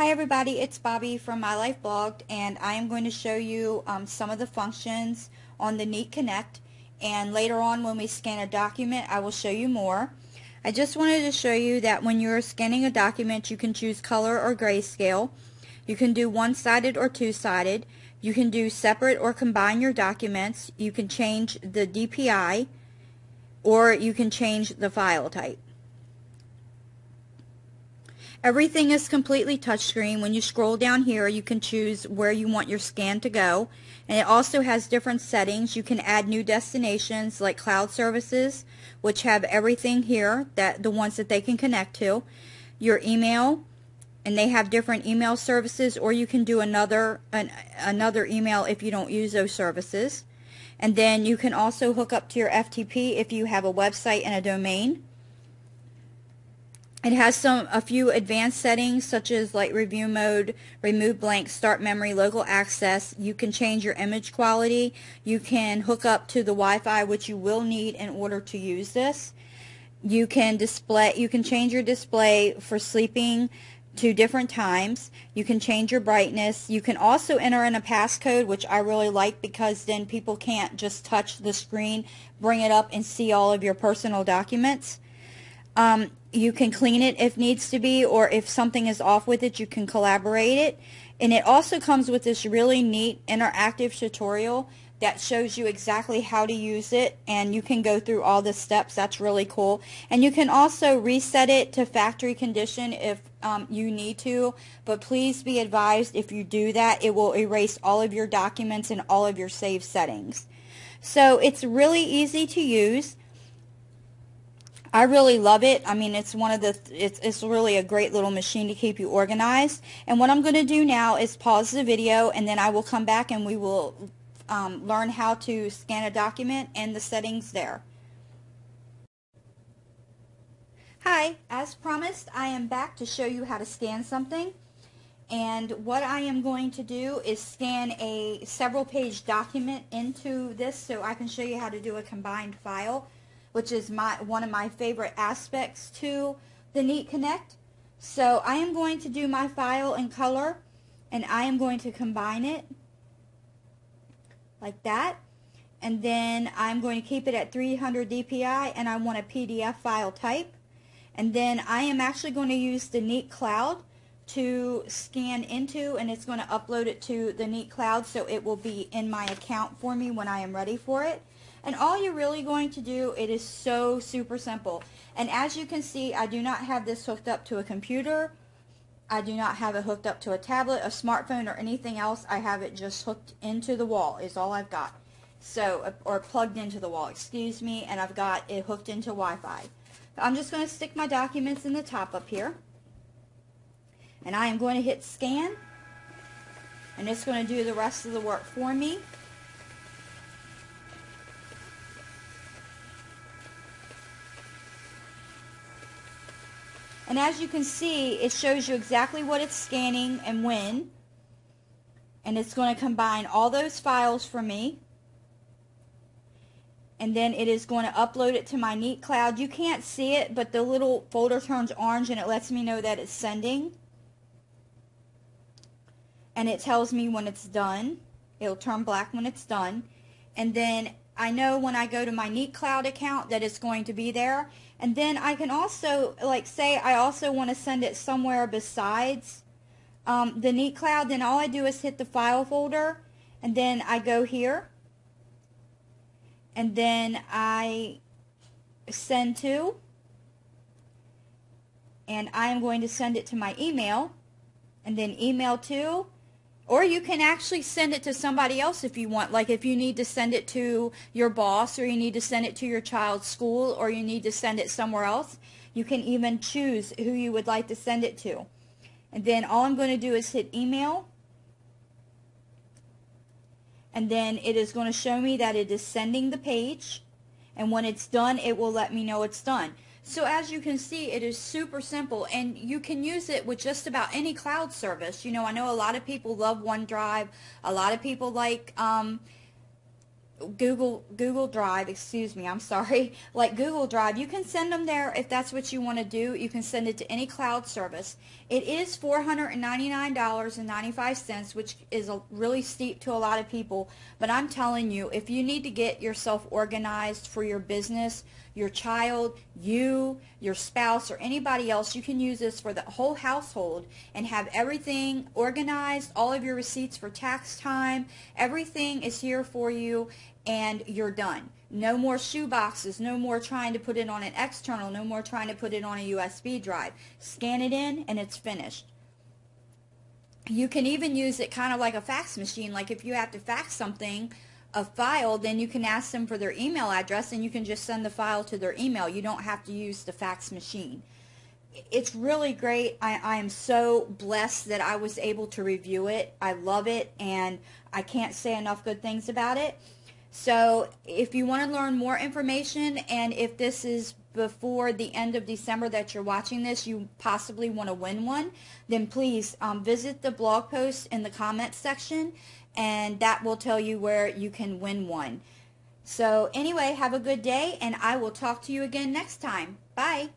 Hi everybody, it's Bobby from My Life Blogged and I am going to show you um, some of the functions on the NeatConnect and later on when we scan a document I will show you more. I just wanted to show you that when you're scanning a document you can choose color or grayscale. You can do one-sided or two-sided. You can do separate or combine your documents. You can change the DPI or you can change the file type. Everything is completely touchscreen. When you scroll down here, you can choose where you want your scan to go. And it also has different settings. You can add new destinations like cloud services, which have everything here, that the ones that they can connect to. Your email, and they have different email services, or you can do another an, another email if you don't use those services. And then you can also hook up to your FTP if you have a website and a domain. It has some a few advanced settings such as like review mode, remove blank, start memory, local access. You can change your image quality. You can hook up to the Wi-Fi which you will need in order to use this. You can display you can change your display for sleeping to different times. You can change your brightness. You can also enter in a passcode, which I really like because then people can't just touch the screen, bring it up, and see all of your personal documents. Um, you can clean it if needs to be, or if something is off with it, you can collaborate it. And it also comes with this really neat interactive tutorial that shows you exactly how to use it and you can go through all the steps. That's really cool. And you can also reset it to factory condition if um, you need to. But please be advised if you do that it will erase all of your documents and all of your save settings. So it's really easy to use I really love it. I mean, it's one of the, it's, it's really a great little machine to keep you organized. And what I'm going to do now is pause the video and then I will come back and we will um, learn how to scan a document and the settings there. Hi, as promised, I am back to show you how to scan something. And what I am going to do is scan a several page document into this so I can show you how to do a combined file which is my one of my favorite aspects to the NeatConnect. So I am going to do my file in color and I am going to combine it like that. And then I'm going to keep it at 300 DPI and I want a PDF file type. And then I am actually going to use the Neat Cloud to scan into and it's going to upload it to the Neat Cloud so it will be in my account for me when I am ready for it. And all you're really going to do, it is so super simple. And as you can see, I do not have this hooked up to a computer. I do not have it hooked up to a tablet, a smartphone, or anything else. I have it just hooked into the wall is all I've got. So, or plugged into the wall, excuse me, and I've got it hooked into Wi-Fi. I'm just going to stick my documents in the top up here. And I am going to hit scan. And it's going to do the rest of the work for me. And as you can see, it shows you exactly what it's scanning and when. And it's going to combine all those files for me. And then it is going to upload it to my Neat Cloud. You can't see it, but the little folder turns orange and it lets me know that it's sending. And it tells me when it's done. It'll turn black when it's done. And then I know when I go to my Neat Cloud account that it's going to be there. And then I can also, like say I also want to send it somewhere besides um, the Neat Cloud, then all I do is hit the file folder and then I go here and then I send to and I am going to send it to my email and then email to or you can actually send it to somebody else if you want. Like if you need to send it to your boss or you need to send it to your child's school or you need to send it somewhere else. You can even choose who you would like to send it to. And then all I'm going to do is hit email. And then it is going to show me that it is sending the page. And when it's done, it will let me know it's done. So as you can see, it is super simple and you can use it with just about any cloud service. You know, I know a lot of people love OneDrive. A lot of people like um, Google Google Drive, excuse me, I'm sorry, like Google Drive. You can send them there if that's what you want to do. You can send it to any cloud service. It is $499.95, which is a, really steep to a lot of people. But I'm telling you, if you need to get yourself organized for your business, your child, you, your spouse, or anybody else, you can use this for the whole household and have everything organized, all of your receipts for tax time, everything is here for you and you're done. No more shoe boxes, no more trying to put it on an external, no more trying to put it on a USB drive. Scan it in and it's finished. You can even use it kind of like a fax machine, like if you have to fax something, a file, then you can ask them for their email address and you can just send the file to their email. You don't have to use the fax machine. It's really great. I, I am so blessed that I was able to review it. I love it and I can't say enough good things about it. So if you want to learn more information and if this is before the end of December that you're watching this, you possibly want to win one, then please um, visit the blog post in the comments section and that will tell you where you can win one. So anyway, have a good day and I will talk to you again next time. Bye.